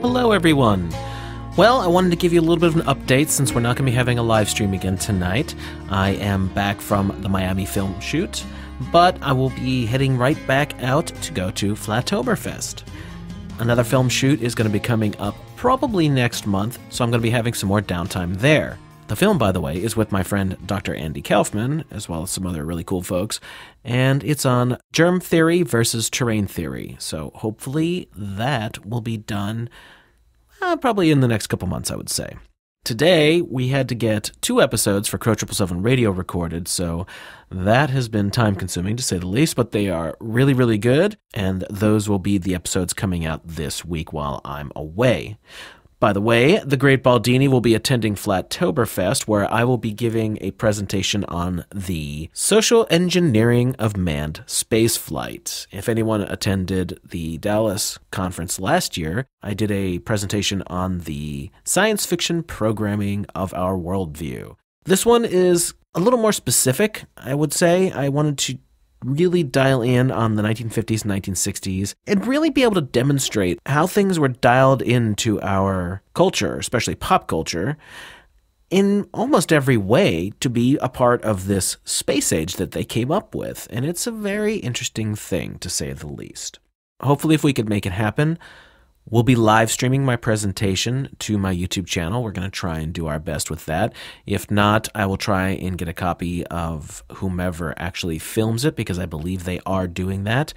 Hello, everyone. Well, I wanted to give you a little bit of an update since we're not going to be having a live stream again tonight. I am back from the Miami film shoot, but I will be heading right back out to go to Flatoberfest. Another film shoot is going to be coming up probably next month, so I'm going to be having some more downtime there. The film, by the way, is with my friend Dr. Andy Kaufman, as well as some other really cool folks, and it's on germ theory versus terrain theory. So hopefully that will be done uh, probably in the next couple months, I would say. Today, we had to get two episodes for Crow 777 Radio recorded, so that has been time consuming to say the least, but they are really, really good, and those will be the episodes coming out this week while I'm away. By the way, the Great Baldini will be attending Flatoberfest, where I will be giving a presentation on the social engineering of manned spaceflight. If anyone attended the Dallas conference last year, I did a presentation on the science fiction programming of our worldview. This one is a little more specific, I would say. I wanted to really dial in on the 1950s and 1960s and really be able to demonstrate how things were dialed into our culture, especially pop culture, in almost every way to be a part of this space age that they came up with. And it's a very interesting thing, to say the least. Hopefully, if we could make it happen, We'll be live streaming my presentation to my YouTube channel. We're going to try and do our best with that. If not, I will try and get a copy of whomever actually films it because I believe they are doing that.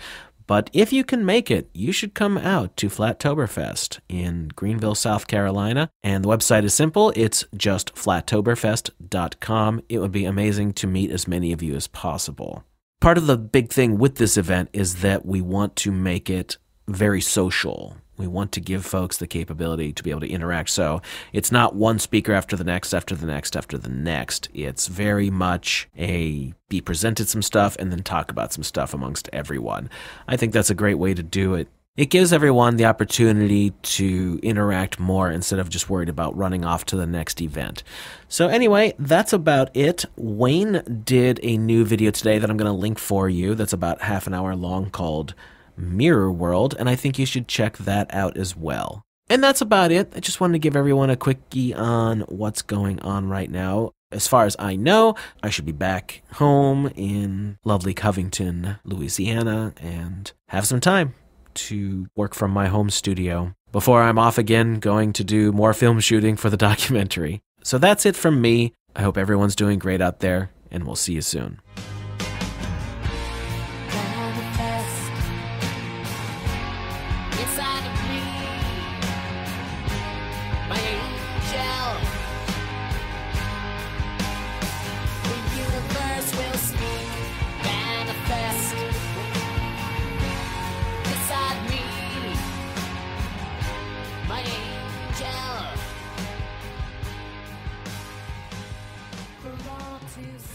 But if you can make it, you should come out to Flatoberfest in Greenville, South Carolina. And the website is simple it's just flattoberfest.com. It would be amazing to meet as many of you as possible. Part of the big thing with this event is that we want to make it very social. We want to give folks the capability to be able to interact. So it's not one speaker after the next, after the next, after the next. It's very much a be presented some stuff and then talk about some stuff amongst everyone. I think that's a great way to do it. It gives everyone the opportunity to interact more instead of just worried about running off to the next event. So, anyway, that's about it. Wayne did a new video today that I'm going to link for you that's about half an hour long called Mirror World, and I think you should check that out as well. And that's about it. I just wanted to give everyone a quickie on what's going on right now. As far as I know, I should be back home in lovely Covington, Louisiana, and have some time to work from my home studio before I'm off again going to do more film shooting for the documentary. So that's it from me. I hope everyone's doing great out there, and we'll see you soon. inside of me. My angel. The universe will speak Manifest Inside me. My angel. Belong to